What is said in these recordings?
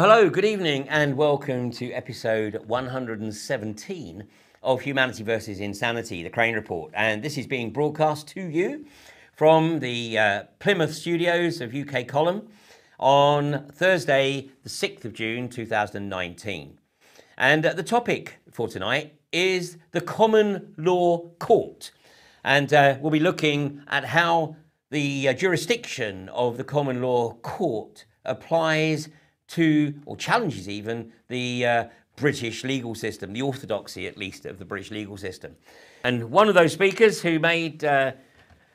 Well, hello, good evening, and welcome to episode 117 of Humanity versus Insanity, the Crane Report. And this is being broadcast to you from the uh, Plymouth studios of UK Column on Thursday, the 6th of June 2019. And uh, the topic for tonight is the Common Law Court. And uh, we'll be looking at how the uh, jurisdiction of the Common Law Court applies to, or challenges even, the uh, British legal system, the orthodoxy at least of the British legal system. And one of those speakers who made uh,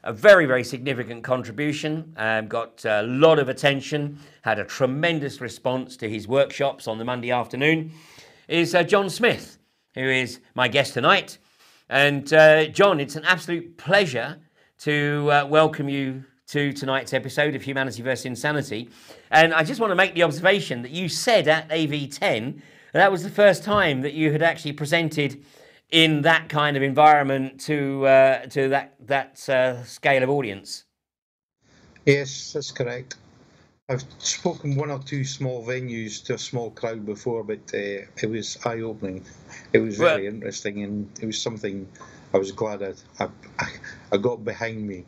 a very, very significant contribution, um, got a lot of attention, had a tremendous response to his workshops on the Monday afternoon, is uh, John Smith, who is my guest tonight. And uh, John, it's an absolute pleasure to uh, welcome you to tonight's episode of Humanity vs. Insanity. And I just want to make the observation that you said at AV10 that was the first time that you had actually presented in that kind of environment to uh, to that that uh, scale of audience. Yes, that's correct. I've spoken one or two small venues to a small crowd before, but uh, it was eye opening. It was very well, interesting, and it was something I was glad I, I, I got behind me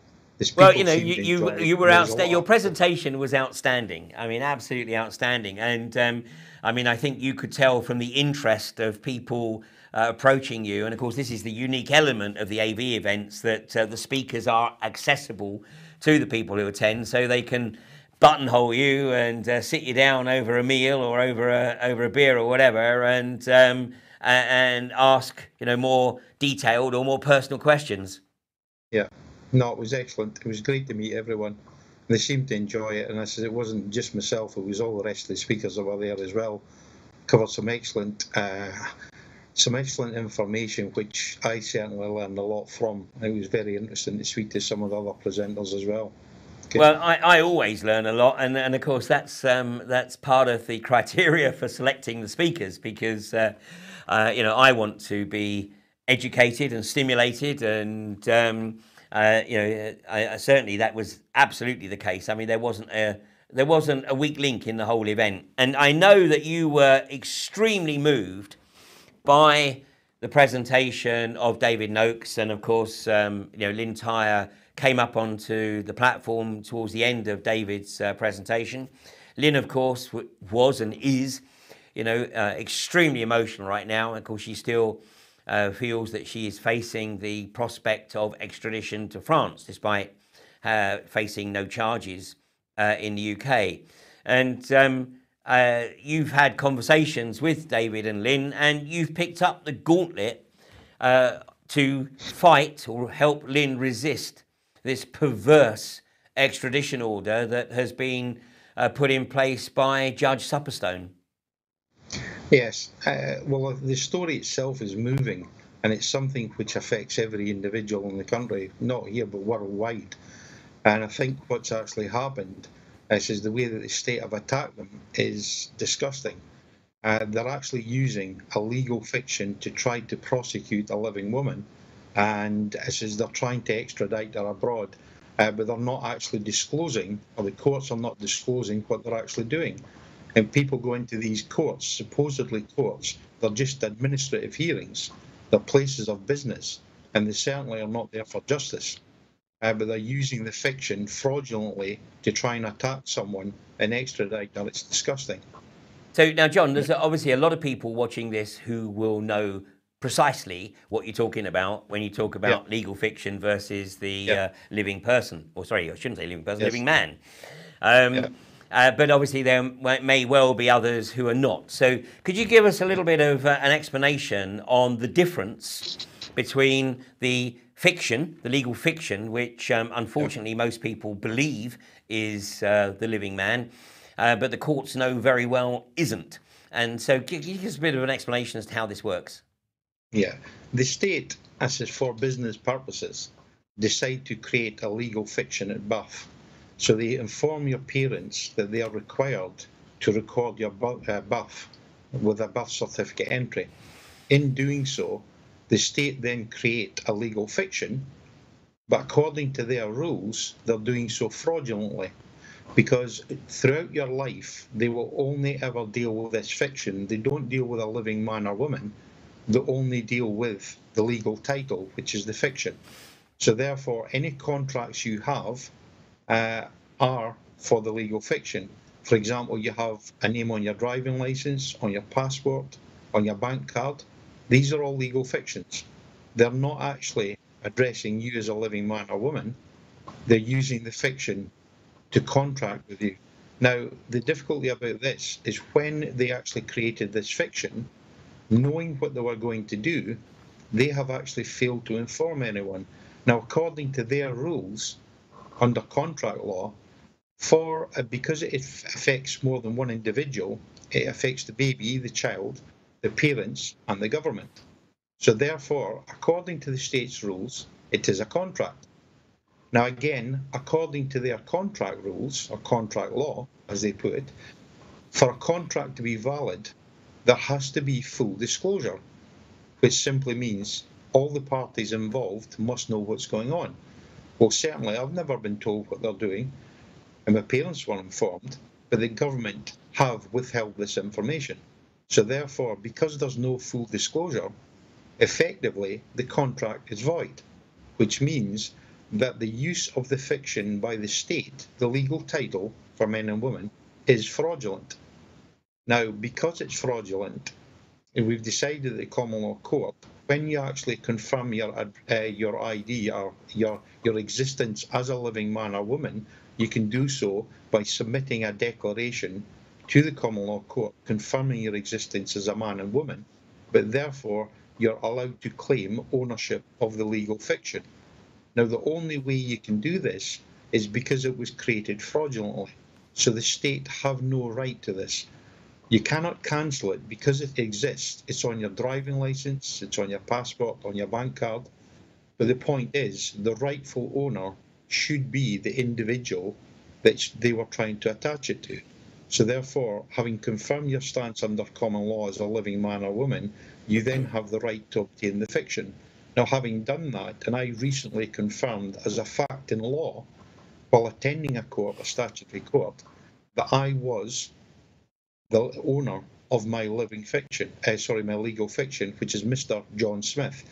well, you know, you you, you were outstanding. Your presentation was outstanding. I mean, absolutely outstanding. And um, I mean, I think you could tell from the interest of people uh, approaching you. And of course, this is the unique element of the AV events that uh, the speakers are accessible to the people who attend, so they can buttonhole you and uh, sit you down over a meal or over a over a beer or whatever, and um, and ask you know more detailed or more personal questions. Yeah. No, it was excellent. It was great to meet everyone. They seemed to enjoy it, and I said it wasn't just myself; it was all the rest of the speakers that were there as well. Covered some excellent, uh, some excellent information, which I certainly learned a lot from. It was very interesting to speak to some of the other presenters as well. Well, I, I always learn a lot, and, and of course that's um, that's part of the criteria for selecting the speakers because uh, uh, you know I want to be educated and stimulated and. Um, uh, you know, I, I, certainly that was absolutely the case. I mean, there wasn't a there wasn't a weak link in the whole event, and I know that you were extremely moved by the presentation of David Noakes, and of course, um, you know, Lynn Thyer came up onto the platform towards the end of David's uh, presentation. Lynn, of course, was and is, you know, uh, extremely emotional right now. And of course, she's still uh, feels that she is facing the prospect of extradition to France, despite uh, facing no charges uh, in the UK. And um, uh, you've had conversations with David and Lynn, and you've picked up the gauntlet uh, to fight or help Lynn resist this perverse extradition order that has been uh, put in place by Judge Supperstone. Yes, uh, well, the story itself is moving, and it's something which affects every individual in the country, not here but worldwide. And I think what's actually happened is, is the way that the state have attacked them is disgusting. Uh, they're actually using a legal fiction to try to prosecute a living woman, and as is they're trying to extradite her abroad, uh, but they're not actually disclosing, or the courts are not disclosing what they're actually doing and people go into these courts, supposedly courts, they're just administrative hearings, they're places of business, and they certainly are not there for justice. Uh, but they're using the fiction fraudulently to try and attack someone and extradite them. It's disgusting. So now, John, there's obviously a lot of people watching this who will know precisely what you're talking about when you talk about yeah. legal fiction versus the yeah. uh, living person, or sorry, I shouldn't say living person, yes. living man. Um, yeah. Uh, but obviously, there may well be others who are not. So, could you give us a little bit of uh, an explanation on the difference between the fiction, the legal fiction, which um, unfortunately most people believe is uh, the living man, uh, but the courts know very well isn't? And so, give, give us a bit of an explanation as to how this works. Yeah, the state, as is for business purposes, decide to create a legal fiction at birth so they inform your parents that they are required to record your uh, birth with a birth certificate entry. In doing so, the state then create a legal fiction, but according to their rules, they're doing so fraudulently. because throughout your life, they will only ever deal with this fiction. They don't deal with a living man or woman. They only deal with the legal title, which is the fiction. So therefore, any contracts you have uh, are for the legal fiction. For example, you have a name on your driving license, on your passport, on your bank card. These are all legal fictions. They're not actually addressing you as a living man or woman. They're using the fiction to contract with you. Now, the difficulty about this is when they actually created this fiction, knowing what they were going to do, they have actually failed to inform anyone. Now, according to their rules under contract law, for uh, because it affects more than one individual, it affects the baby, the child, the parents, and the government. So, therefore, according to the state's rules, it is a contract. Now, again, according to their contract rules or contract law, as they put it, for a contract to be valid, there has to be full disclosure, which simply means all the parties involved must know what's going on. Well, certainly, I've never been told what they're doing, and my parents were informed, but the government have withheld this information. So, therefore, because there's no full disclosure, effectively the contract is void, which means that the use of the fiction by the state, the legal title for men and women, is fraudulent. Now, because it's fraudulent, we've decided at the Common Law Court when you actually confirm your uh, your ID or your your existence as a living man or woman, you can do so by submitting a declaration to the Common Law Court confirming your existence as a man and woman, but therefore you're allowed to claim ownership of the legal fiction. Now, the only way you can do this is because it was created fraudulently. So the state have no right to this. You cannot cancel it because it exists. It's on your driving license, it's on your passport, on your bank card. But the point is, the rightful owner should be the individual that they were trying to attach it to. So therefore, having confirmed your stance under common law as a living man or woman, you then have the right to obtain the fiction. Now, having done that, and I recently confirmed as a fact in law, while attending a court, a statutory court, that I was the owner of my living fiction, uh, sorry, my legal fiction, which is Mr. John Smith.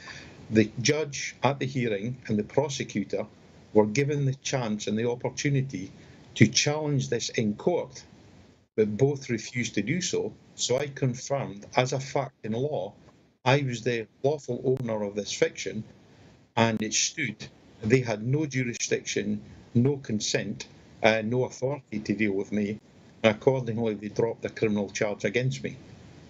The judge at the hearing and the prosecutor were given the chance and the opportunity to challenge this in court, but both refused to do so. So I confirmed as a fact in law I was the lawful owner of this fiction, and it stood. They had no jurisdiction, no consent, uh, no authority to deal with me. Accordingly, they dropped the criminal charge against me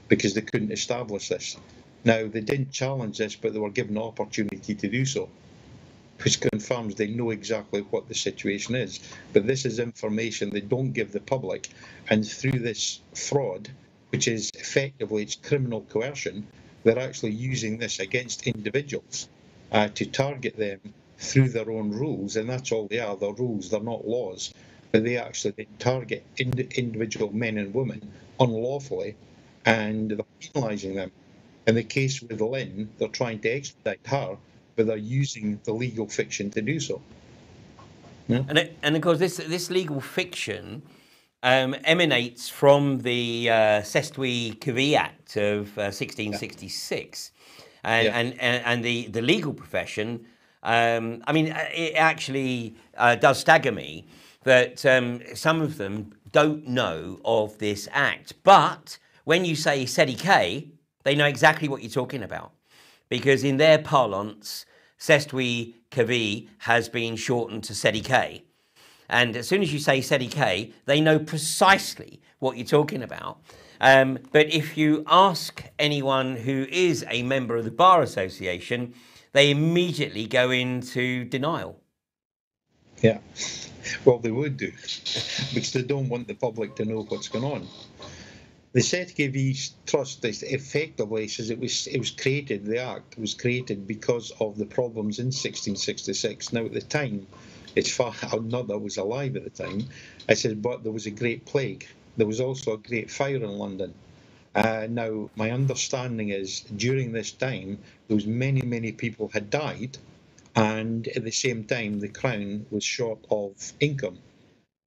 because they couldn't establish this. Now, they didn't challenge this, but they were given the opportunity to do so, which confirms they know exactly what the situation is. But this is information they don't give the public, and through this fraud, which is effectively it's criminal coercion, they're actually using this against individuals uh, to target them through their own rules, and that's all they are. They're rules, they're not laws. But they actually target ind- individual men and women unlawfully, and they're penalising them. In the case with Lynn, they're trying to extradite her, but they're using the legal fiction to do so. Yeah? And, it, and of course, this this legal fiction um, emanates from the uh, Cestui Act of uh, 1666. Yeah. And, yeah. and, and, and, the, the legal profession, um, I mean, it actually uh, does stagger me that um, some of them don't know of this act. But when you say K, they know exactly what you're talking about. Because in their parlance, Cestui Que has been shortened to K. And as soon as you say SEDI they know precisely what you're talking about. Um, but if you ask anyone who is a member of the Bar Association, they immediately go into denial. Yeah, well, they would do because they don't want the public to know what's going on. The Cestui Que Vie Trust effectively says it was it was created. The Act was created because of the problems in 1666. Now, at the time, it's far I was alive at the time. I said, but there was a great plague. There was also a great fire in London. Uh, now, my understanding is during this time, was many, many people had died, and at the same time, the crown was short of income.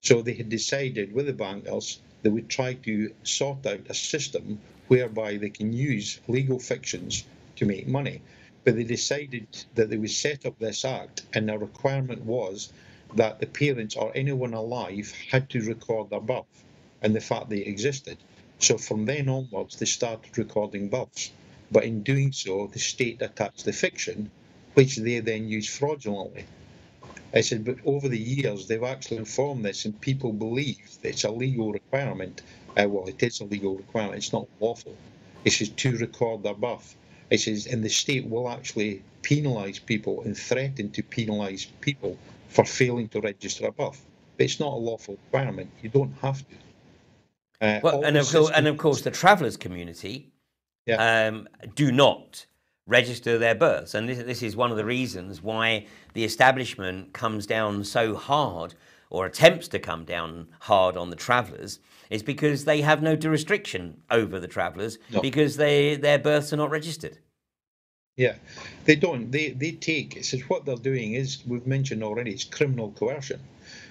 So they had decided with the bankers they would try to sort out a system whereby they can use legal fictions to make money. But they decided that they would set up this act, and the requirement was that the parents or anyone alive had to record their birth and the fact they existed. So from then onwards, they started recording births. But in doing so, the state attached the fiction, which they then use fraudulently. I said, but over the years, they've actually informed this, and people believe that it's a legal requirement. Uh, well, it is a legal requirement, it's not lawful. It says to record their birth. It says, and the state will actually penalise people and threaten to penalise people for failing to register a birth. But it's not a lawful requirement. You don't have to. Uh, well, and of, course, and of course, the travellers community yeah. um, do not register their births. And this, this is one of the reasons why the establishment comes down so hard or attempts to come down hard on the travellers is because they have no jurisdiction over the travellers no. because they, their births are not registered. Yeah, they don't. They they take. It says what they're doing is we've mentioned already. It's criminal coercion.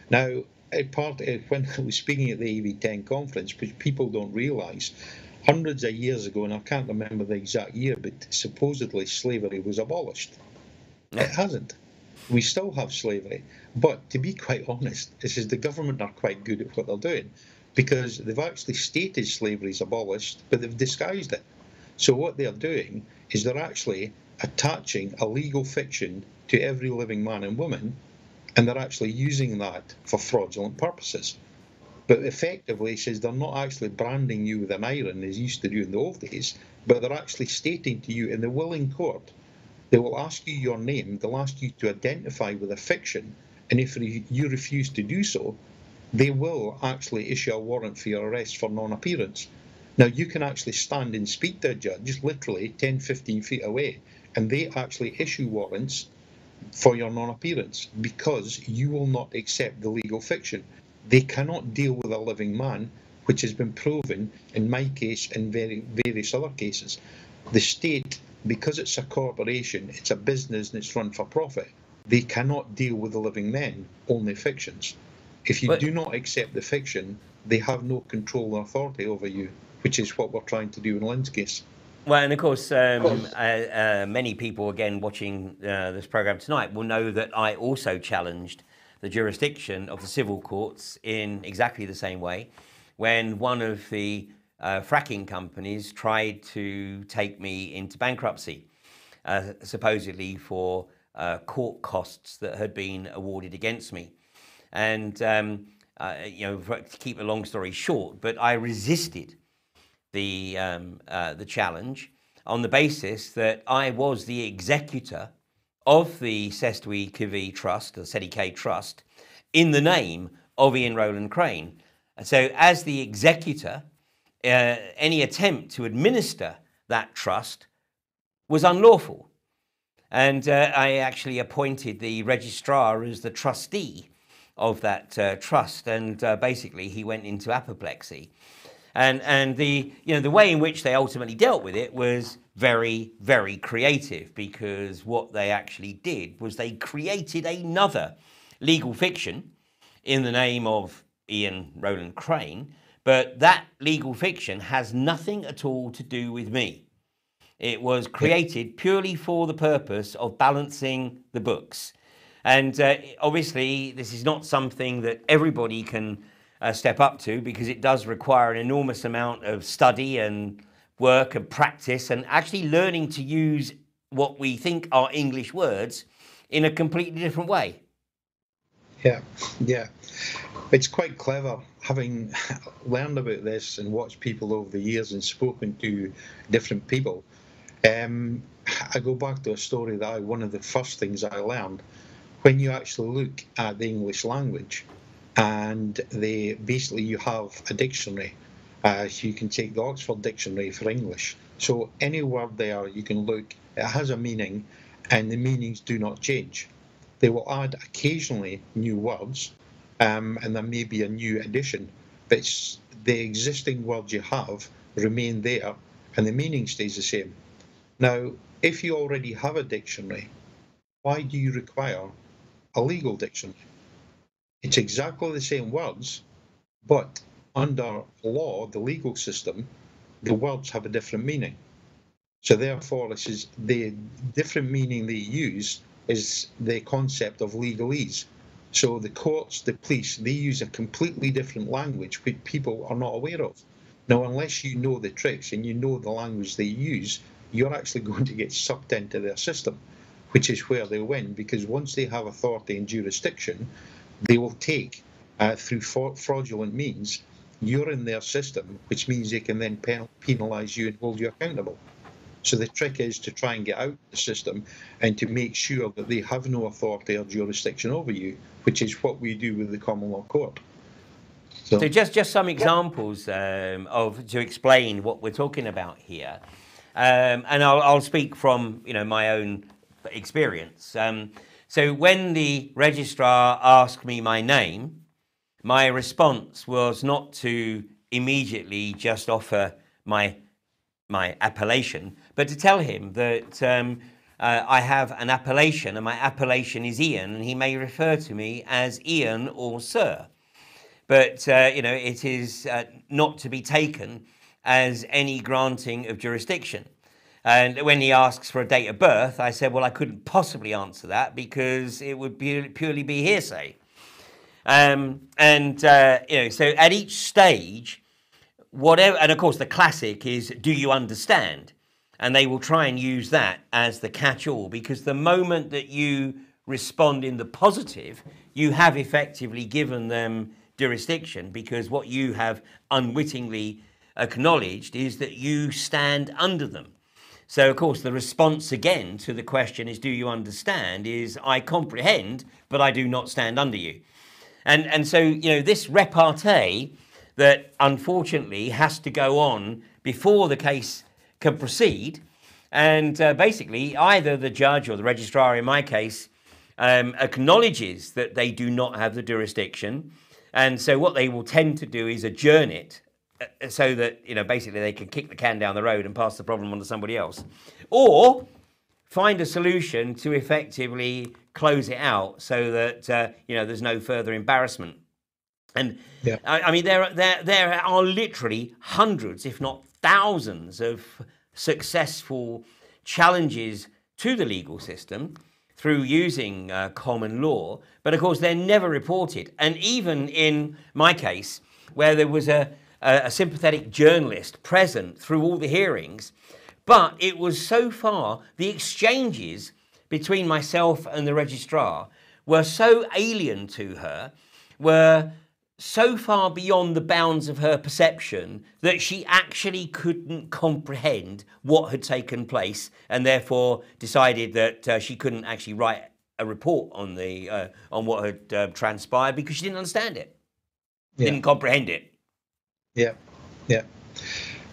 Now, part eh, when I was speaking at the AV10 conference, which people don't realise, hundreds of years ago, and I can't remember the exact year, but supposedly slavery was abolished. It hasn't. We still have slavery. But to be quite honest, this is the government are quite good at what they're doing because they've actually stated slavery is abolished, but they've disguised it. So what they're doing is they're actually attaching a legal fiction to every living man and woman, and they're actually using that for fraudulent purposes. But effectively, he says they're not actually branding you with an iron as used to do in the old days, but they're actually stating to you in the willing court, they will ask you your name, they'll ask you to identify with a fiction, and if you refuse to do so, they will actually issue a warrant for your arrest for non appearance. Now, you can actually stand and speak to a judge literally 10, 15 feet away, and they actually issue warrants for your non appearance because you will not accept the legal fiction. They cannot deal with a living man, which has been proven in my case and very various other cases. The state, because it's a corporation, it's a business and it's run for profit, they cannot deal with the living men, only fictions. If you but, do not accept the fiction, they have no control or authority over you, which is what we're trying to do in Lynn's case. Well, and of course, um, uh, uh, many people, again, watching uh, this program tonight will know that I also challenged the jurisdiction of the civil courts in exactly the same way when one of the uh, fracking companies tried to take me into bankruptcy, uh, supposedly for uh, court costs that had been awarded against me. And, um, uh, you know, to keep a long story short, but I resisted the, um, uh, the challenge on the basis that I was the executor of the Cestui Que Vie Trust, the CEDIK Trust, in the name of Ian Rowland Crane. And So, as the executor, uh, any attempt to administer that trust was unlawful. And uh, I actually appointed the registrar as the trustee of that uh, trust, and uh, basically he went into apoplexy. And, and the, you know, the way in which they ultimately dealt with it was very, very creative because what they actually did was they created another legal fiction in the name of Ian Roland Crane, but that legal fiction has nothing at all to do with me. It was created purely for the purpose of balancing the books. And uh, obviously, this is not something that everybody can uh, step up to because it does require an enormous amount of study and work and practice and actually learning to use what we think are English words in a completely different way. Yeah, yeah. It's quite clever having learned about this and watched people over the years and spoken to different people. Um, I go back to a story that I, one of the first things I learned when you actually look at the English language and they basically you have a dictionary you can take the Oxford Dictionary for English. So any word there you can look, it has a meaning, and the meanings do not change. They will add occasionally new words, um, and there may be a new addition, but the existing words you have remain there, and the meaning stays the same. Now, if you already have a dictionary, why do you require a legal dictionary? It's exactly the same words, but under law, the legal system, the words have a different meaning. So therefore, this is the different meaning they use is the concept of legalese. So the courts, the police, they use a completely different language which people are not aware of. Now, unless you know the tricks and you know the language they use, you're actually going to get sucked into their system, which is where they win because once they have authority and jurisdiction, they will take uh, through fraudulent means you're in their system, which means they can then penalise you and hold you accountable. So the trick is to try and get out the system and to make sure that they have no authority or jurisdiction over you, which is what we do with the common law court. So, so just just some examples um, of to explain what we're talking about here, um, and I'll, I'll, speak from you know my own experience. Um, so when the registrar asked me my name, my response was not to immediately just offer my my appellation, but to tell him that um, uh, I have an appellation and my appellation is Ian, and he may refer to me as Ian or Sir. But, uh, you know, it is uh, not to be taken as any granting of jurisdiction. And when he asks for a date of birth, I said, well, I couldn't possibly answer that because it would be, purely be hearsay. Um, and, uh, you know, so at each stage, whatever, and of course, the classic is, do you understand? And they will try and use that as the catch all because the moment that you respond in the positive, you have effectively given them jurisdiction because what you have unwittingly acknowledged is that you stand under them. So, of course, the response again to the question is, Do you understand? is I comprehend, but I do not stand under you. And, and so, you know, this repartee that unfortunately has to go on before the case can proceed. And uh, basically, either the judge or the registrar, in my case, um, acknowledges that they do not have the jurisdiction and so what they will tend to do is adjourn it uh, so that, you know, basically they can kick the can down the road and pass the problem on to somebody else. Or find a solution to effectively close it out so that, uh, you know, there's no further embarrassment. And yeah. I, I mean, there, there, there are literally hundreds, if not thousands, of successful challenges to the legal system through using uh, common law, but of course they're never reported. And even in my case, where there was a, a, a sympathetic journalist present through all the hearings, but it was so far, the exchanges between myself and the registrar were so alien to her, were so far beyond the bounds of her perception that she actually couldn't comprehend what had taken place and therefore decided that uh, she couldn't actually write a report on the uh, on what had uh, transpired because she didn't understand it. Yeah. didn't comprehend it. Yeah. Yeah.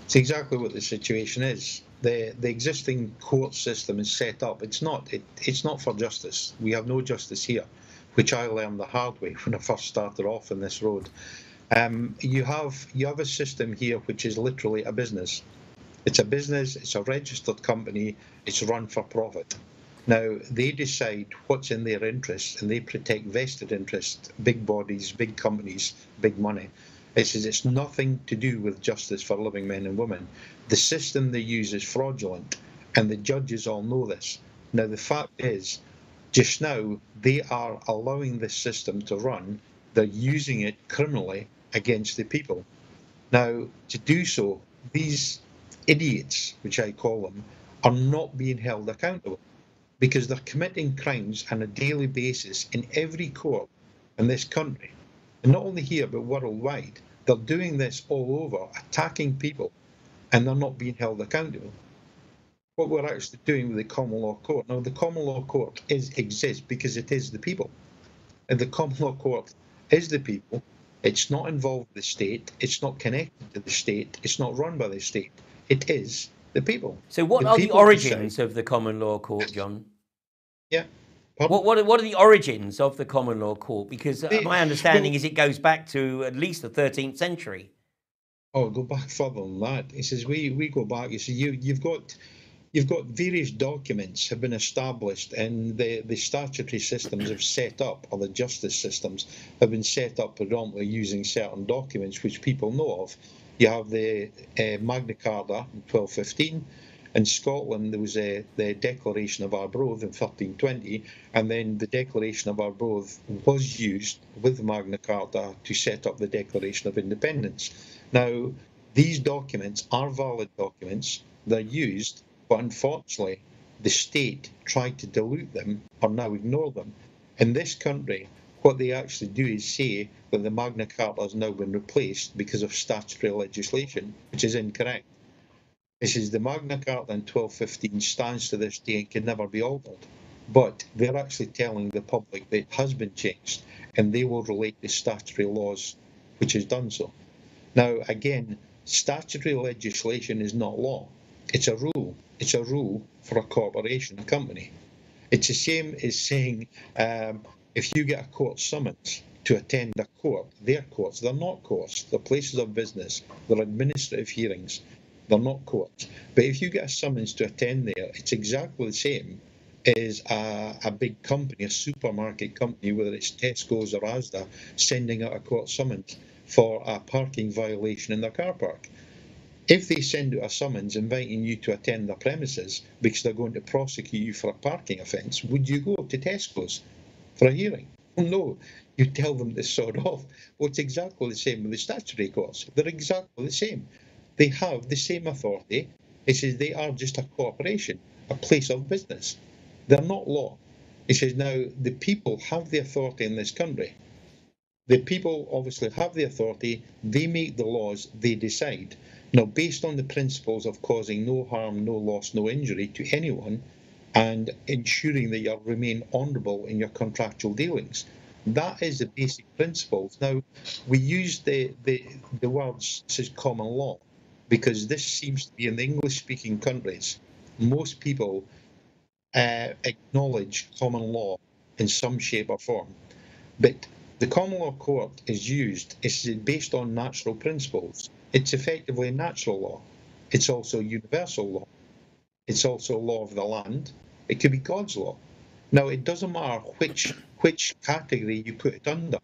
It's exactly what the situation is the the existing court system is set up it's not it, it's not for justice we have no justice here which I learned the hard way when I first started off in this road. Um, you have you have a system here which is literally a business. It's a business. It's a registered company. It's run for profit. Now they decide what's in their interest, and they protect vested interests, big bodies, big companies, big money. It says it's nothing to do with justice for living men and women. The system they use is fraudulent, and the judges all know this. Now the fact is, just now, they are allowing this system to run. They're using it criminally against the people. Now, to do so, these idiots, which I call them, are not being held accountable because they're committing crimes on a daily basis in every court in this country. And not only here, but worldwide. They're doing this all over, attacking people, and they're not being held accountable what we're actually doing with the common law court. Now, the common law court is exists because it is the people. And the common law court is the people. It's not involved with the state. It's not connected to the state. It's not run by the state. It is the people. So, what the are the origins of the common law court, John? Yeah. What, what, what, are the origins of the common law court? Because uh, my understanding is it goes back to at least the 13th century. Oh, go back further than that. He says we, we go back. You see, you you've got you've got various documents have been established and the, the statutory systems have set up, or the justice systems have been set up predominantly using certain documents which people know of. You have the uh, Magna Carta in 1215. In Scotland, there was a, the Declaration of Arbroath in 1320, and then the Declaration of Arbroath was used with Magna Carta to set up the Declaration of Independence. Now, these documents are valid documents, they're used, but unfortunately, the state tried to dilute them or now ignore them. In this country, what they actually do is say that the Magna Carta has now been replaced because of statutory legislation, which is incorrect. This is the Magna Carta in 1215 stands to this day and can never be altered. But they're actually telling the public that it has been changed and they will relate the statutory laws which has done so. Now, again, statutory legislation is not law. It's a rule. It's a rule for a corporation, a company. It's the same as saying um, if you get a court summons to attend a court, they're courts, they're not courts, they're places of business, they're administrative hearings, they're not courts. But if you get a summons to attend there, it's exactly the same as a, a big company, a supermarket company, whether it's Tesco's or Asda, sending out a court summons for a parking violation in their car park. If they send out a summons inviting you to attend their premises because they're going to prosecute you for a parking offence, would you go to Tesco's for a hearing? No, you tell them to sort off. Well, it's exactly the same with the statutory courts. They're exactly the same. They have the same authority. It says they are just a corporation, a place of business. They're not law. It says now the people have the authority in this country. The people obviously have the authority, they make the laws, they decide. Now, based on the principles of causing no harm, no loss, no injury to anyone, and ensuring that you remain honourable in your contractual dealings. That is the basic principles. Now, we use the, the, the words as common law because this seems to be in the English speaking countries, most people uh, acknowledge common law in some shape or form. But the common law court is used, it's based on natural principles. It's effectively natural law. It's also universal law. It's also law of the land. It could be God's law. Now, it doesn't matter which which category you put it under.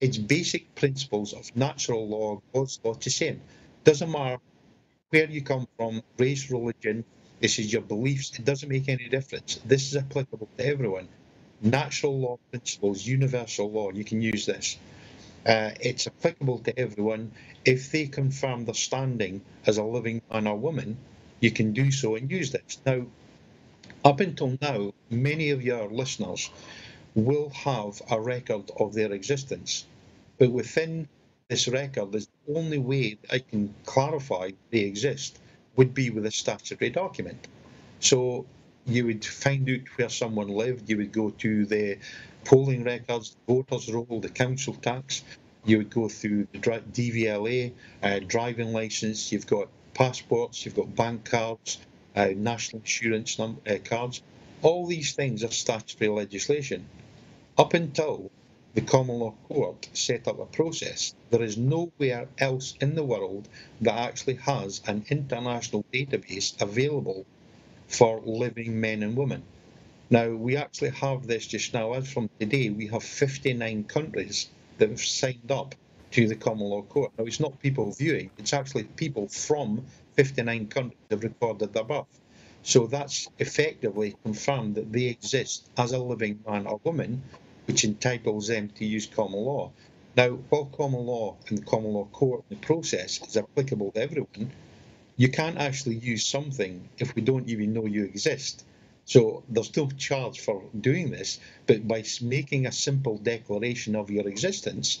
It's basic principles of natural law, God's law, the same. Doesn't matter where you come from, race, religion, this is your beliefs. It doesn't make any difference. This is applicable to everyone. Natural law principles, universal law, you can use this. Uh, it's applicable to everyone. If they confirm their standing as a living man or woman, you can do so and use this. Now, up until now, many of your listeners will have a record of their existence, but within this record, the only way I can clarify they exist would be with a statutory document. So you would find out where someone lived, you would go to the polling records, voters' roll, the council tax. You would go through the DVLA, uh, driving license. You've got passports. You've got bank cards, uh, national insurance num- uh, cards. All these things are statutory legislation. Up until the common law court set up a process, there is nowhere else in the world that actually has an international database available for living men and women. Now, we actually have this just now. As from today, we have 59 countries that have signed up to the Common Law Court. Now, it's not people viewing, it's actually people from 59 countries have recorded birth. So that's effectively confirmed that they exist as a living man or woman, which entitles them to use common law. Now, while common law and the common law court and the process is applicable to everyone, you can't actually use something if we don't even know you exist. So there's no charge for doing this, but by making a simple declaration of your existence,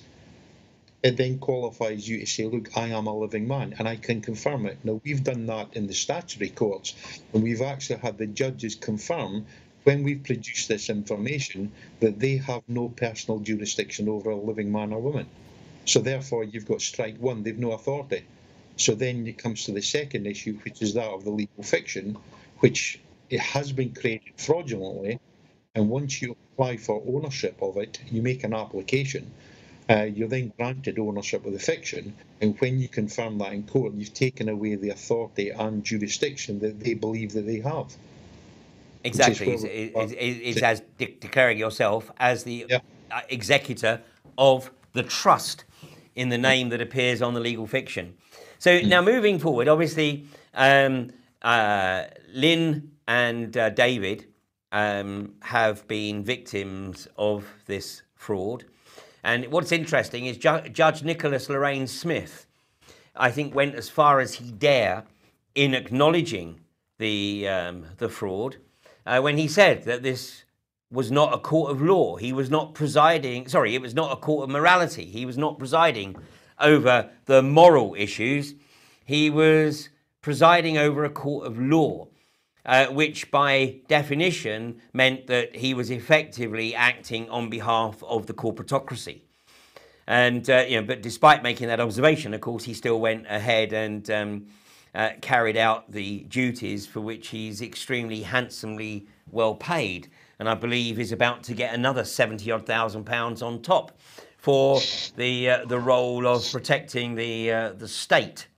it then qualifies you to say, look, I am a living man, and I can confirm it. Now, we've done that in the statutory courts, and we've actually had the judges confirm when we've produced this information that they have no personal jurisdiction over a living man or woman. So therefore, you've got strike one, they've no authority. So then it comes to the second issue, which is that of the legal fiction, which it has been created fraudulently, and once you apply for ownership of it, you make an application. uh, you're then granted ownership of the fiction, and when you confirm that in court, you've taken away the authority and jurisdiction that they believe that they have. Exactly. It's, it's, it's, as de- declaring yourself as the yeah. Uh, executor of the trust in the name that appears on the legal fiction. So mm. now moving forward, obviously, um, uh, Lynn and uh, David um, have been victims of this fraud. And what's interesting is Ju- Judge Nicholas Loraine Smith, I think, went as far as he dare in acknowledging the, um, the fraud uh, when he said that this was not a court of law. He was not presiding, sorry, it was not a court of morality. He was not presiding over the moral issues. He was presiding over a court of law, uh, which by definition meant that he was effectively acting on behalf of the corporatocracy. And, uh, you know, but despite making that observation, of course, he still went ahead and um, uh, carried out the duties for which he's extremely handsomely well paid. And I believe is about to get another 70 odd thousand pounds on top for the, uh, the role of protecting the, uh, the state.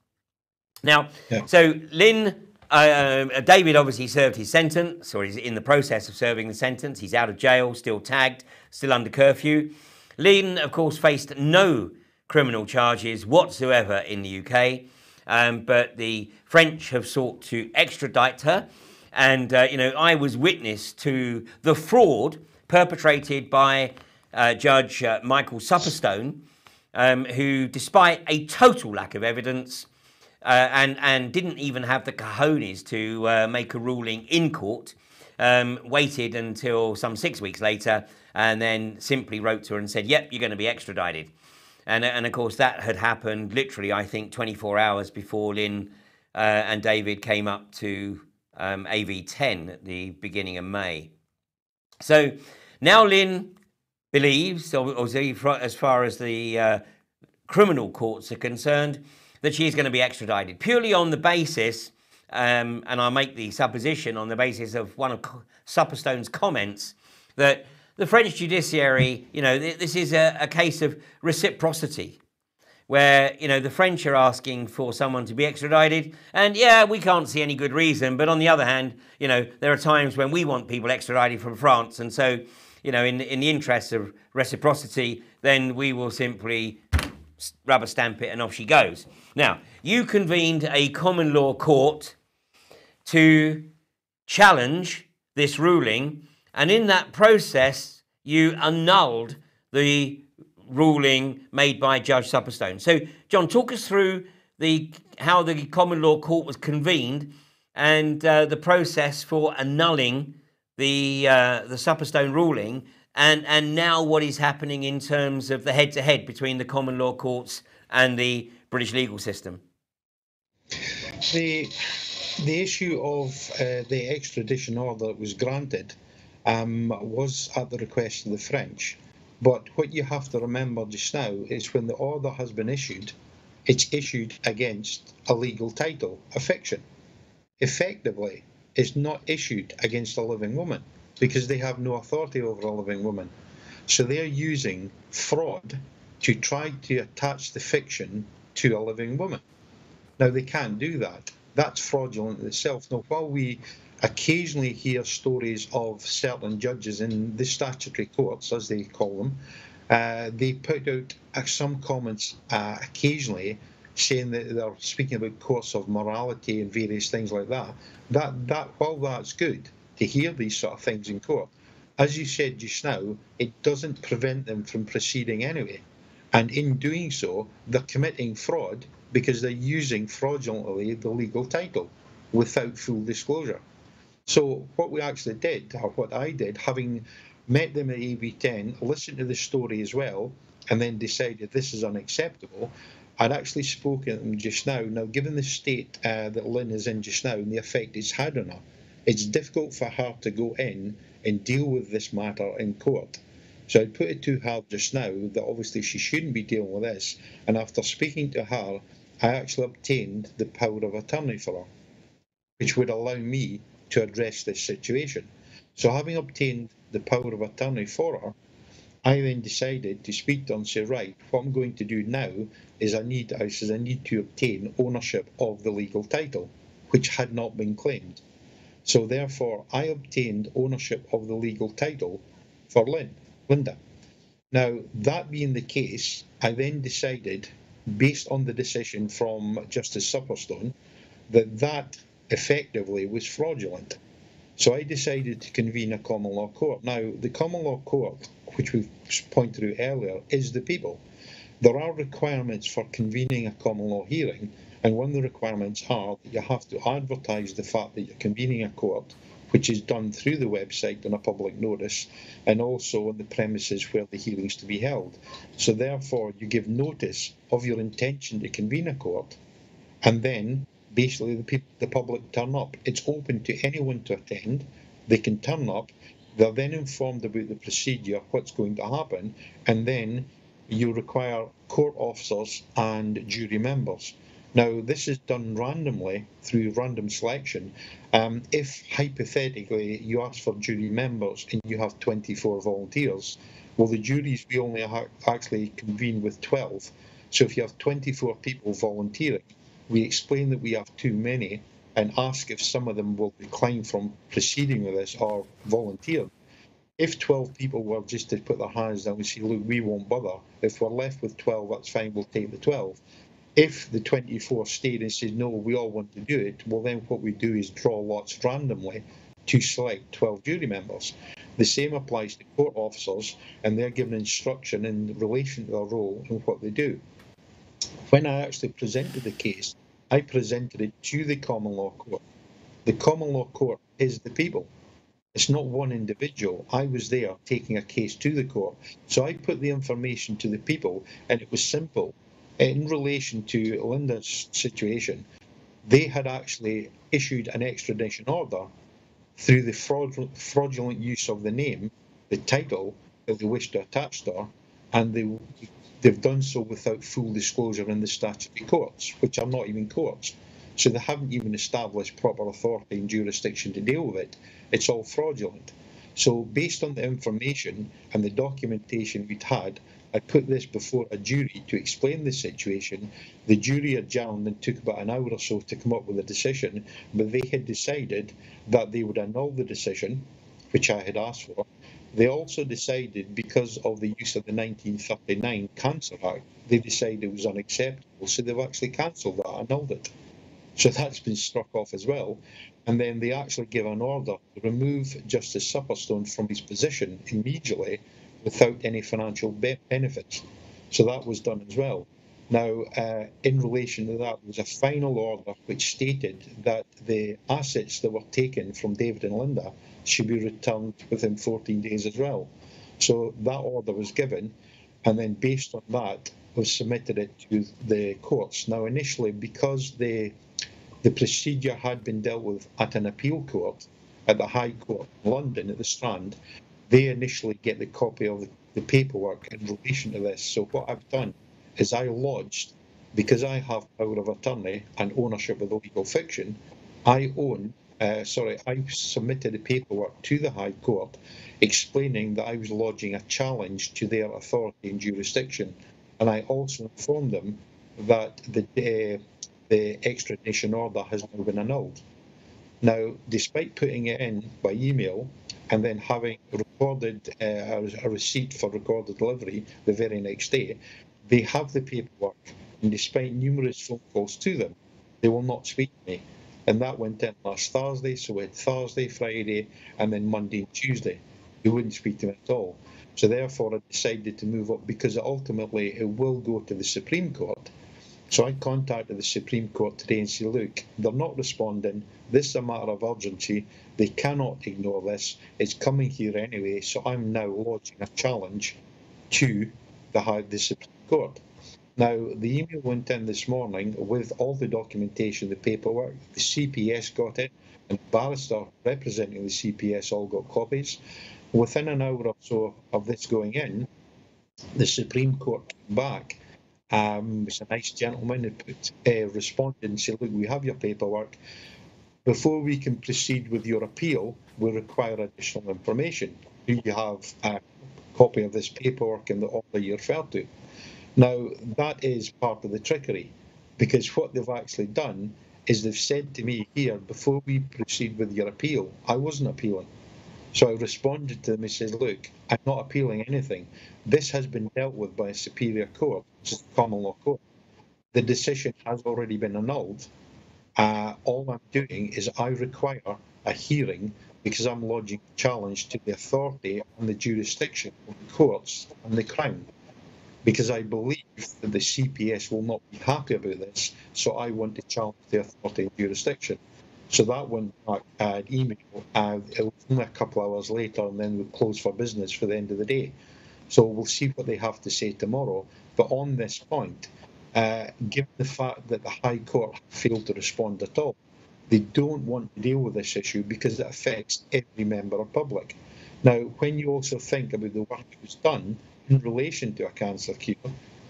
Now, yeah. so Lynn, uh, uh, David obviously served his sentence, or he's in the process of serving the sentence. He's out of jail, still tagged, still under curfew. Lynn, of course, faced no criminal charges whatsoever in the UK. Um, but the French have sought to extradite her. And, uh, you know, I was witness to the fraud perpetrated by Judge uh, Michael Supperstone, um, who, despite a total lack of evidence, uh, and, and didn't even have the cojones to uh, make a ruling in court, um, waited until some six weeks later and then simply wrote to her and said, Yep, you're going to be extradited. And, and of course, that had happened literally, I think, 24 hours before Lynn uh, and David came up to um, AV10 at the beginning of May. So now Lynn believes, as far as the uh, criminal courts are concerned, that she's going to be extradited purely on the basis, um, and I make the supposition on the basis of one of Supperstone's comments, that the French judiciary, you know, this is a, a case of reciprocity where you know the French are asking for someone to be extradited, and yeah, we can't see any good reason. But on the other hand, you know there are times when we want people extradited from France, and so you know in in the interest of reciprocity, then we will simply rubber stamp it, and off she goes. Now you convened a common law court to challenge this ruling and in that process, you annulled the ruling made by Judge Supperstone. So, John, talk us through the how the common law court was convened and uh, the process for annulling the uh, the Supperstone ruling, and and now what is happening in terms of the head to head between the common law courts and the British legal system. The the issue of uh, the extradition order that was granted um, was at the request of the French. But what you have to remember just now is when the order has been issued, it's issued against a legal title, a fiction. Effectively, it's not issued against a living woman because they have no authority over a living woman. So they're using fraud to try to attach the fiction to a living woman. Now, they can't do that. That's fraudulent in itself. Now, while we occasionally hear stories of certain judges in the statutory courts, as they call them. Uh, they put out some comments uh, occasionally saying that they're speaking about courts of morality and various things like that. That that while that's good to hear these sort of things in court, as you said just now, it doesn't prevent them from proceeding anyway. And in doing so, they're committing fraud because they're using fraudulently the legal title without full disclosure. So what we actually did, or what I did, having met them at AV10, listened to the story as well, and then decided this is unacceptable, I'd actually spoken to them just now. Now, given the state uh, that Lynn is in just now and the effect it's had on her, it's difficult for her to go in and deal with this matter in court. So I'd put it to her just now that obviously she shouldn't be dealing with this. And after speaking to her, I actually obtained the power of attorney for her, which would allow me to address this situation. So, having obtained the power of attorney for her, I then decided to speak to her and say, right, what I'm going to do now is I need, I says, I need to obtain ownership of the legal title, which had not been claimed. So therefore, I obtained ownership of the legal title for Lynn, Lynda. Now, that being the case, I then decided, based on the decision from Justice Supperstone, that that effectively was fraudulent. So I decided to convene a common law court. Now, the common law court, which we've pointed out earlier, is the people. There are requirements for convening a common law hearing, and one of the requirements are that you have to advertise the fact that you're convening a court, which is done through the website on a public notice, and also on the premises where the hearing is to be held. So therefore, you give notice of your intention to convene a court, and then basically the the public turn up. It's open to anyone to attend. They can turn up. They're then informed about the procedure, what's going to happen, and then you require court officers and jury members. Now, this is done randomly through random selection. Um, if hypothetically you ask for jury members and you have 24 volunteers, well, the juries we only actually convene with 12. So if you have 24 people volunteering, we explain that we have too many and ask if some of them will decline from proceeding with this or volunteer if 12 people were just to put their hands down and say, look, we won't bother, if we're left with 12, that's fine, we'll take the 12. If the 24 stayed and said, no, we all want to do it, well, then what we do is draw lots randomly to select 12 jury members. The same applies to court officers, and they're given instruction in relation to their role and what they do. When I actually presented the case, I presented it to the common law court. The common law court is the people. It's not one individual. I was there taking a case to the court. So I put the information to the people, and it was simple. In relation to Lynda's situation, they had actually issued an extradition order through the fraudulent, use of the name, the title that they wish to attach to her, and they, they've done so without full disclosure in the statutory courts, which are not even courts. So they haven't even established proper authority and jurisdiction to deal with it. It's all fraudulent. So based on the information and the documentation we'd had, I put this before a jury to explain the situation. The jury adjourned and took about an hour or so to come up with a decision, but they had decided that they would annul the decision, which I had asked for. They also decided, because of the use of the 1939 Cancer Act, they decided it was unacceptable, so they've actually cancelled that, annulled it. So that's been struck off as well. And then they actually give an order to remove Justice Supperstone from his position immediately without any financial be- benefits. So that was done as well. Now, uh, in relation to that, there was a final order which stated that the assets that were taken from David and Lynda should be returned within 14 days as well. So that order was given, and then based on that, was submitted it to the courts. Now, initially, because the the procedure had been dealt with at an appeal court, at the High Court in London, at the Strand. They initially get the copy of the, paperwork in relation to this. So what I've done is I lodged, because I have power of attorney and ownership of the legal fiction, I own, uh, sorry, I submitted the paperwork to the High Court explaining that I was lodging a challenge to their authority and jurisdiction. And I also informed them that the uh, the extradition order has now been annulled. Now, despite putting it in by email and then having recorded uh, a receipt for recorded delivery the very next day, they have the paperwork, and despite numerous phone calls to them, they will not speak to me. And that went in last Thursday, so we had Thursday, Friday, and then Monday and Tuesday. They wouldn't speak to me at all. So therefore, I decided to move up because ultimately it will go to the Supreme Court so I contacted the Supreme Court today and said, look, they're not responding. This is a matter of urgency. They cannot ignore this. It's coming here anyway. So I'm now lodging a challenge to the, the Supreme Court. Now, the email went in this morning with all the documentation, the paperwork. The CPS got it, and the barrister representing the CPS all got copies. Within an hour or so of this going in, the Supreme Court came back um, was a nice gentleman who put, uh, responded and said, look, we have your paperwork. Before we can proceed with your appeal, we require additional information. Do you have a copy of this paperwork and the order you referred to. Now, that is part of the trickery because what they've actually done is they've said to me here, before we proceed with your appeal, I wasn't appealing. So I responded to them and said, look, I'm not appealing anything. This has been dealt with by a superior court, which is the common law court. The decision has already been annulled. Uh, all I'm doing is I require a hearing because I'm lodging a challenge to the authority and the jurisdiction of the courts and the Crown because I believe that the CPS will not be happy about this, so I want to challenge the authority and jurisdiction. So that went back uh, email. Uh, only a couple of hours later, and then we closed for business for the end of the day. So we'll see what they have to say tomorrow. But on this point, uh, given the fact that the High Court failed to respond at all, they don't want to deal with this issue because it affects every member of public. Now, when you also think about the work that was done in relation to a cancer cure,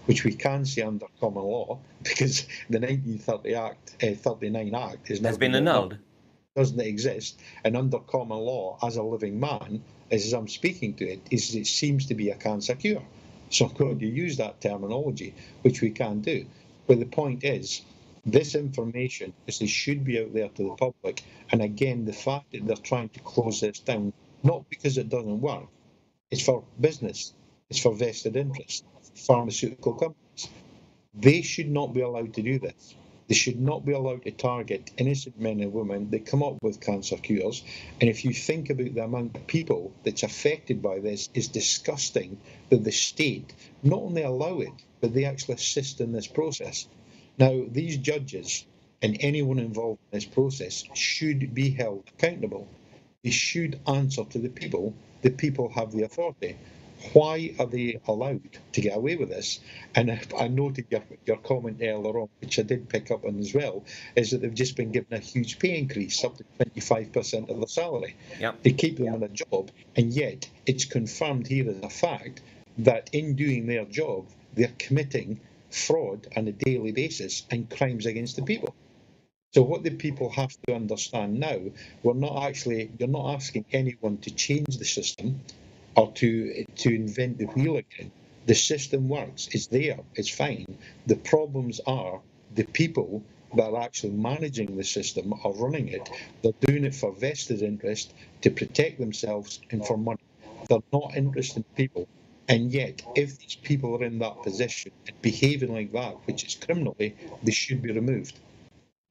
which we can see under common law, because the 1930 Act, uh, 39 Act is has been annulled. Doesn't exist, and under common law, as a living man, as I'm speaking to it, is it seems to be a cancer cure. So I'm going to use that terminology, which we can do. But the point is, this information is it should be out there to the public. And again, the fact that they're trying to close this down, not because it doesn't work, it's for business it's for vested interests, pharmaceutical companies. They should not be allowed to do this. They should not be allowed to target innocent men and women that come up with cancer cures. And if you think about the amount of people that's affected by this, is disgusting that the state not only allow it, but they actually assist in this process. Now, these judges and anyone involved in this process should be held accountable. They should answer to the people. The people have the authority why are they allowed to get away with this? And I noted your, your comment earlier on, which I did pick up on as well, is that they've just been given a huge pay increase, up to 25% of their salary, yep. to keep them yep. in a job. And yet, it's confirmed here as a fact that in doing their job, they're committing fraud on a daily basis and crimes against the people. So what the people have to understand now, we're not actually, you're not asking anyone to change the system or to to invent the wheel again. The system works. It's there. It's fine. The problems are the people that are actually managing the system are running it. They're doing it for vested interest to protect themselves and for money. They're not interested in people. And yet, if these people are in that position and behaving like that, which is criminally, they should be removed.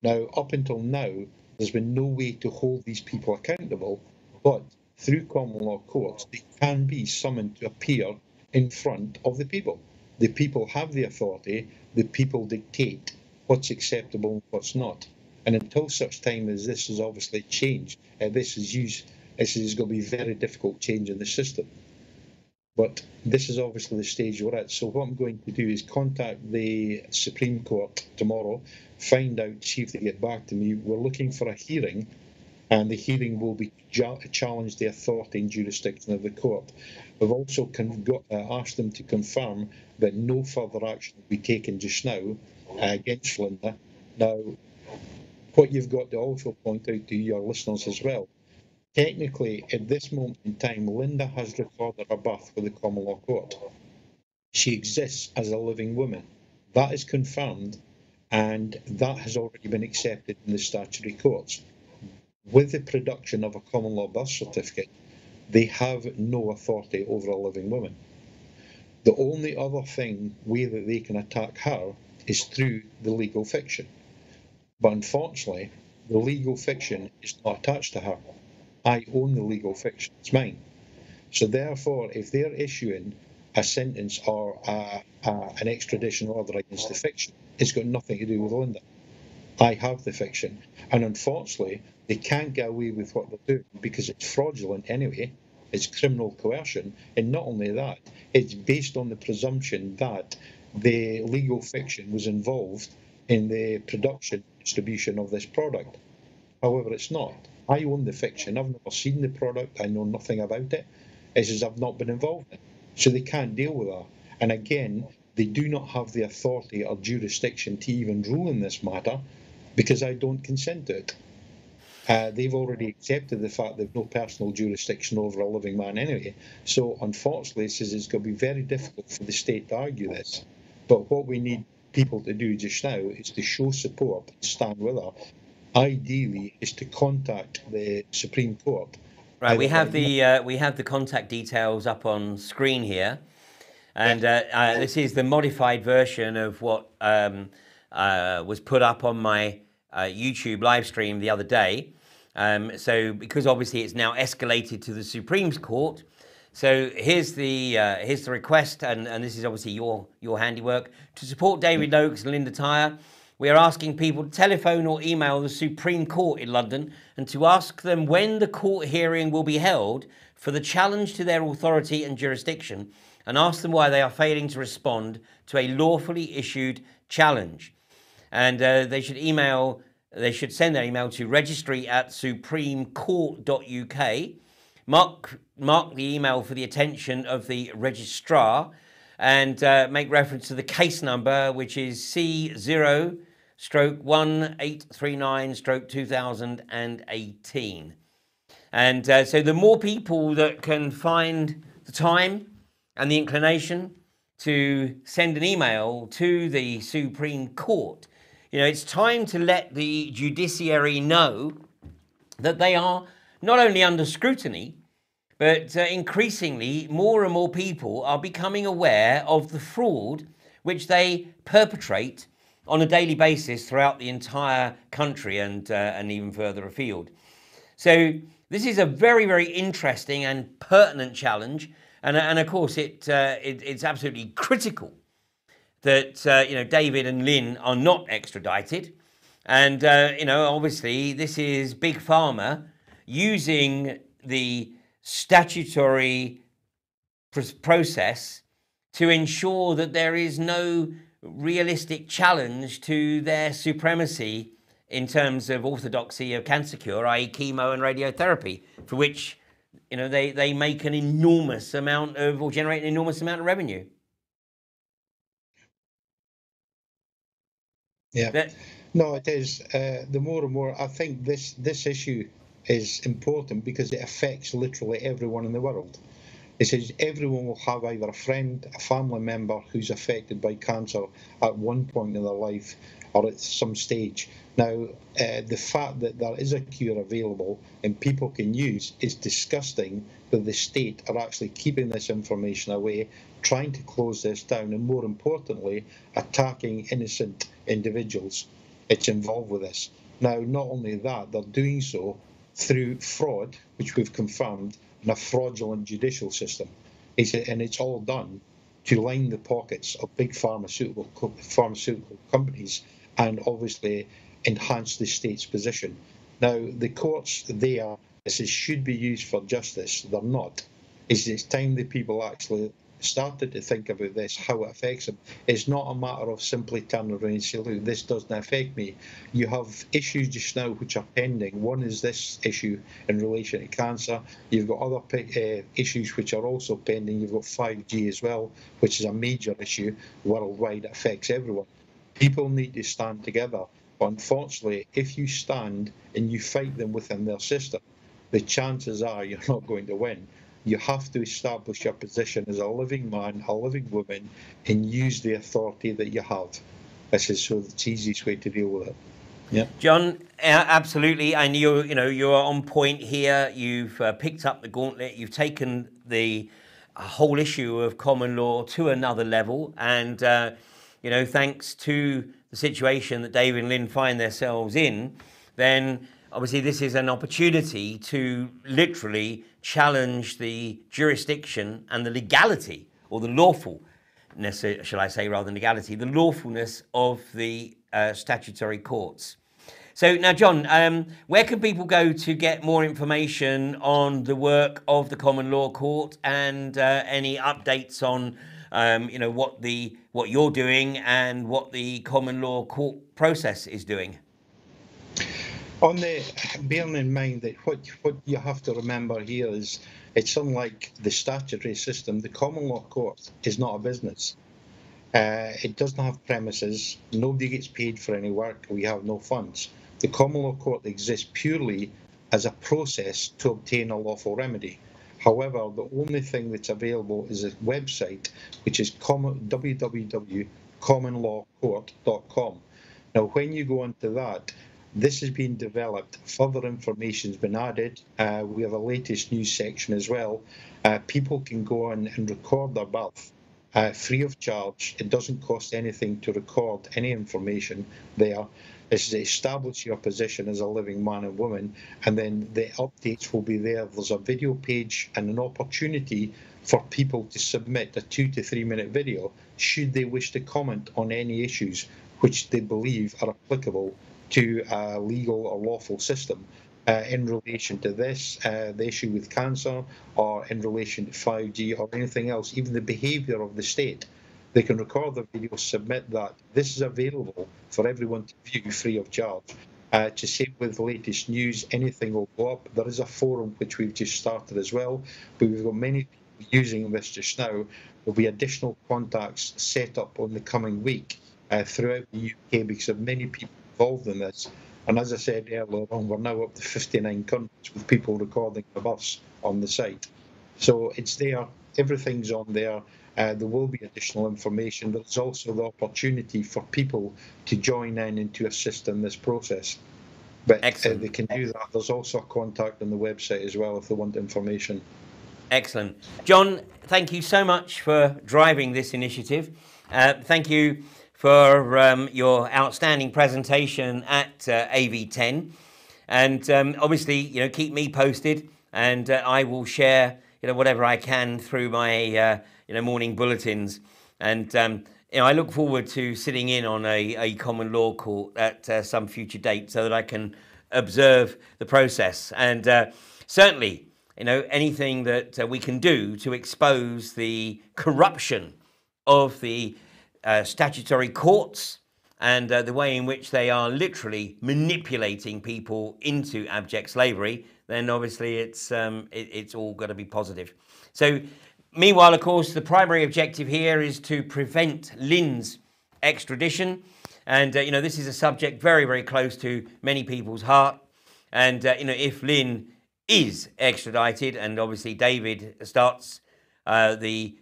Now, up until now, there's been no way to hold these people accountable, but through common law courts, they can be summoned to appear in front of the people. The people have the authority, the people dictate what's acceptable and what's not. And until such time as this is obviously changed, uh, this is used, this is going to be very difficult change in the system. But this is obviously the stage we're at. So what I'm going to do is contact the Supreme Court tomorrow, find out, see if they get back to me. We're looking for a hearing and the hearing will be challenge the authority and jurisdiction of the court. We've also got, uh, asked them to confirm that no further action will be taken just now uh, against Lynda. Now, what you've got to also point out to your listeners as well, technically, at this moment in time, Lynda has recorded her birth with the common law court. She exists as a living woman. That is confirmed, and that has already been accepted in the statutory courts with the production of a common law birth certificate, they have no authority over a living woman. The only other thing way that they can attack her is through the legal fiction. But unfortunately, the legal fiction is not attached to her. I own the legal fiction, it's mine. So therefore, if they're issuing a sentence or a, a, an extradition order against the fiction, it's got nothing to do with Lynda. I have the fiction. And unfortunately, they can't get away with what they're doing because it's fraudulent anyway. It's criminal coercion. And not only that, it's based on the presumption that the legal fiction was involved in the production distribution of this product. However, it's not. I own the fiction. I've never seen the product. I know nothing about it. It's as I've not been involved in. So they can't deal with that. And again, they do not have the authority or jurisdiction to even rule in this matter because I don't consent to it. Uh, they've already accepted the fact they've no personal jurisdiction over a living man anyway. So, unfortunately, this is, it's going to be very difficult for the state to argue this. But what we need people to do just now is to show support, stand with her. Ideally, is to contact the Supreme Court. Right, we have the uh, we have the contact details up on screen here, and uh, uh, this is the modified version of what um, uh, was put up on my uh, YouTube live stream the other day. Um, so, because obviously it's now escalated to the Supreme Court, so here's the uh, here's the request, and, and this is obviously your your handiwork to support David Noakes and Lynda Thyer. We are asking people to telephone or email the Supreme Court in London and to ask them when the court hearing will be held for the challenge to their authority and jurisdiction, and ask them why they are failing to respond to a lawfully issued challenge. And uh, they should email they should send their email to registry at supremecourt.uk. Mark, mark the email for the attention of the registrar and uh, make reference to the case number, which is C0 stroke 1839 stroke 2018. And uh, so the more people that can find the time and the inclination to send an email to the Supreme Court you know, it's time to let the judiciary know that they are not only under scrutiny, but uh, increasingly more and more people are becoming aware of the fraud which they perpetrate on a daily basis throughout the entire country and, uh, and even further afield. So this is a very, very interesting and pertinent challenge. And, and of course, it, uh, it, it's absolutely critical that uh, you know David and Lynn are not extradited, and uh, you know obviously this is big pharma using the statutory pr- process to ensure that there is no realistic challenge to their supremacy in terms of orthodoxy of cancer cure, i.e., chemo and radiotherapy, for which you know they, they make an enormous amount of or generate an enormous amount of revenue. Yeah. That, no, it is. Uh, the more and more, I think this this issue is important because it affects literally everyone in the world. It says everyone will have either a friend, a family member who's affected by cancer at one point in their life or at some stage. Now, uh, the fact that there is a cure available and people can use is disgusting that the state are actually keeping this information away, trying to close this down, and more importantly, attacking innocent individuals. It's involved with this. Now, not only that, they're doing so through fraud, which we've confirmed, and a fraudulent judicial system. And it's all done to line the pockets of big pharmaceutical pharmaceutical companies and obviously enhance the state's position. Now, the courts there, this is, should be used for justice. They're not. It's, it's time the people actually started to think about this, how it affects them. It's not a matter of simply turning around and saying, look, this doesn't affect me. You have issues just now which are pending. One is this issue in relation to cancer. You've got other uh, issues which are also pending. You've got 5G as well, which is a major issue worldwide that affects everyone. People need to stand together. Unfortunately, if you stand and you fight them within their system, the chances are you're not going to win you have to establish your position as a living man, a living woman, and use the authority that you have. This is so the easiest way to deal with it. Yeah, John, absolutely, and you you know you're on point here. You've uh, picked up the gauntlet. You've taken the uh, whole issue of common law to another level, and uh, you know thanks to the situation that David and Lynn find themselves in, then obviously this is an opportunity to literally challenge the jurisdiction and the legality or the lawfulness, shall I say, rather than legality, the lawfulness of the uh, statutory courts. So now, John, um, where can people go to get more information on the work of the Common Law Court and uh, any updates on, um, you know, what the what you're doing and what the Common Law Court process is doing? On the bearing in mind that what what you have to remember here is it's unlike the statutory system. The common law court is not a business. Uh, it doesn't have premises. Nobody gets paid for any work. We have no funds. the common law court exists purely as a process to obtain a lawful remedy. However, the only thing that's available is a website which is www.commonlawcourt.com. Now, when you go onto that, this has been developed. Further information has been added. Uh, we have a latest news section as well. Uh, people can go on and record their birth uh, free of charge. It doesn't cost anything to record any information there. It's to establish your position as a living man and woman, and then the updates will be there. There's a video page and an opportunity for people to submit a two to three minute video should they wish to comment on any issues which they believe are applicable to a legal or lawful system uh, in relation to this, uh, the issue with cancer, or in relation to 5G, or anything else, even the behaviour of the state. They can record the video, submit that. This is available for everyone to view free of charge. Uh, to see with the latest news, anything will go up. There is a forum which we've just started as well, but we've got many people using this just now. There'll be additional contacts set up on the coming week uh, throughout the UK because of many people involved in this. And as I said earlier on, we're now up to 59 countries with people recording of us on the site. So it's there, everything's on there. Uh, there will be additional information. There's also the opportunity for people to join in and to assist in this process. But uh, they can do that. There's also a contact on the website as well if they want information. Excellent. John, thank you so much for driving this initiative. Uh, thank you for um, your outstanding presentation at uh, AV10. And um, obviously, you know, keep me posted and uh, I will share, you know, whatever I can through my, uh, you know, morning bulletins. And, um, you know, I look forward to sitting in on a, a common law court at uh, some future date so that I can observe the process. And uh, certainly, you know, anything that uh, we can do to expose the corruption of the uh, statutory courts and uh, the way in which they are literally manipulating people into abject slavery, then obviously it's, um, it, it's all got to be positive. So, meanwhile, of course, the primary objective here is to prevent Lynn's extradition. And, uh, you know, this is a subject very, very close to many people's heart. And, uh, you know, if Lynn is extradited, and obviously David starts uh, the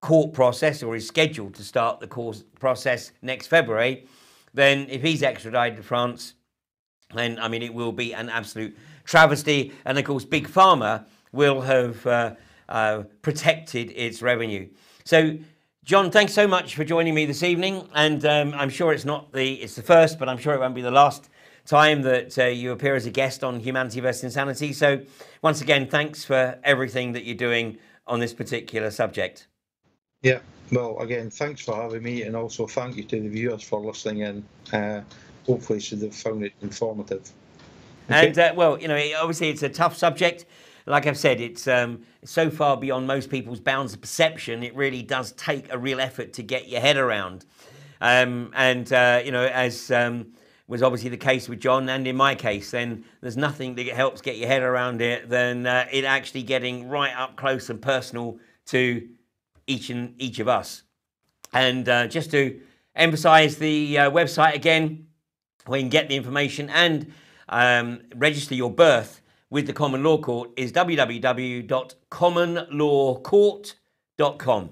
court process or is scheduled to start the court process next February, then if he's extradited to France, then I mean it will be an absolute travesty. And of course, Big Pharma will have uh, uh, protected its revenue. So, John, thanks so much for joining me this evening. And um, I'm sure it's not the it's the first, but I'm sure it won't be the last time that uh, you appear as a guest on Humanity versus Insanity. So, once again, thanks for everything that you're doing on this particular subject. Yeah, well, again, thanks for having me, and also thank you to the viewers for listening in. Uh, hopefully, should have found it informative. Okay. And uh, well, you know, obviously, it's a tough subject. Like I've said, it's um, so far beyond most people's bounds of perception. It really does take a real effort to get your head around. Um, and uh, you know, as um, was obviously the case with John, and in my case, then there's nothing that helps get your head around it than uh, it actually getting right up close and personal to each and each of us. And uh, just to emphasize the uh, website again, where you can get the information and um, register your birth with the Common Law Court is www.commonlawcourt.com.